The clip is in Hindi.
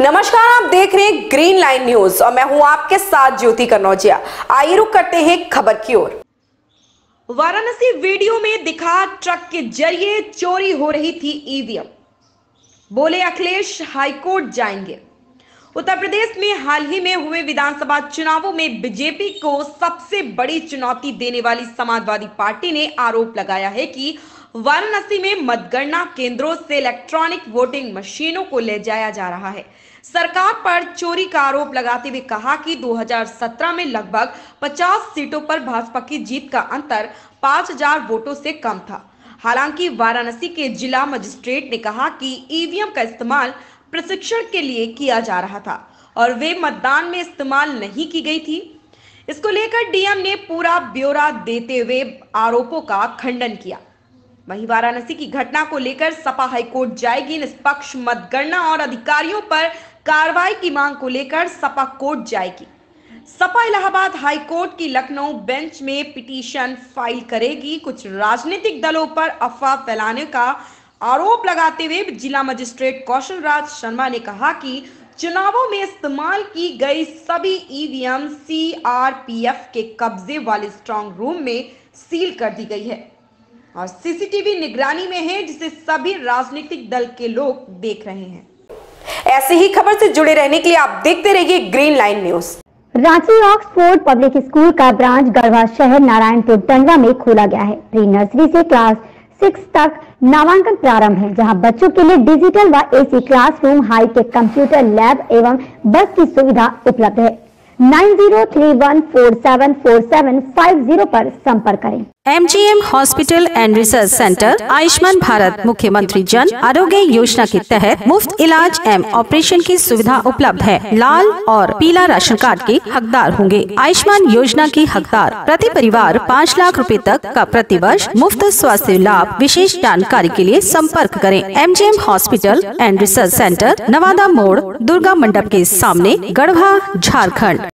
नमस्कार, आप देख रहे हैं ग्रीन लाइन न्यूज़ और मैं हूँ आपके साथ ज्योति कनौजिया आइए रुक करते हैं खबर की ओर। वाराणसी वीडियो में दिखा ट्रक के ज़रिए चोरी हो रही थी ईवीएम। बोले अखिलेश, हाईकोर्ट जाएँगे। उत्तर प्रदेश में हाल ही में हुए विधानसभा चुनावों में बीजेपी को सबसे बड़ी चुनौती देने वाली समाजवादी पार्टी ने आरोप लगाया है कि वाराणसी में मतगणना केंद्रों से इलेक्ट्रॉनिक वोटिंग मशीनों को ले जाया जा रहा है। सरकार पर चोरी का आरोप लगाते हुए कहा कि 2017 में लगभग 50 सीटों पर भाजपा की जीत का अंतर 5000 वोटों से कम था। हालाँकि वाराणसी के जिला मजिस्ट्रेट ने कहा कि ईवीएम का इस्तेमाल प्रशिक्षण के लिए किया जा रहा था और वे मतदान में इस्तेमाल नहीं की गई थी। इसको लेकर डीएम ने पूरा ब्यौरा देते हुए आरोपों का खंडन किया। वहीं वाराणसी की घटना को लेकर सपा हाईकोर्ट जाएगी, निष्पक्ष मतगणना और अधिकारियों पर कार्रवाई की मांग को लेकर सपा कोर्ट जाएगी। सपा इलाहाबाद हाईकोर्ट की लखनऊ बेंच में पिटीशन फ़ाइल करेगी। कुछ राजनीतिक दलों पर अफवाह फैलाने का आरोप लगाते हुए जिला मजिस्ट्रेट कौशल राज शर्मा ने कहा कि चुनावों में इस्तेमाल की गई सभी ईवीएम सीआरपीएफ के कब्जे वाले स्ट्रांग रूम में सील कर दी गई है। और सीसीटीवी निगरानी में है जिसे सभी राजनीतिक दल के लोग देख रहे हैं। ऐसे ही खबर से जुड़े रहने के लिए आप देखते रहिए green line news Ranchi Oxford public school का ब्रांच गढ़वा शहर नारायणपुर टंडवा में खोला गया है। प्री नर्सरी से क्लास सिक्स तक नामांकन प्रारंभ है, जहाँ बच्चों के लिए डिजिटल व AC classroom hi tech computer, lab एवं बस की सुविधा उपलब्ध है। Nine zero three one four seven four seven five zero पर संपर्क करें। MGM hospital and research centre Ayushman Bharat मुख्यमंत्री जन आरोग्य योजना के तहत मुफ़्त इलाज एवं ऑपरेशन की सुविधा उपलब्ध है। लाल और पीला राशन कार्ड के हकदार होंगे। आयुष्मान योजना की हकदार प्रति परिवार पाँच लाख रुपए तक का प्रति वर्ष मुफ़्त स्वास्थ्य लाभ विशेष जानकारी के लिए संपर्क करें। MGM hospital and research centre Nawada मोड़, दुर्गा मंडप के सामने, गढ़वा, झारखंड।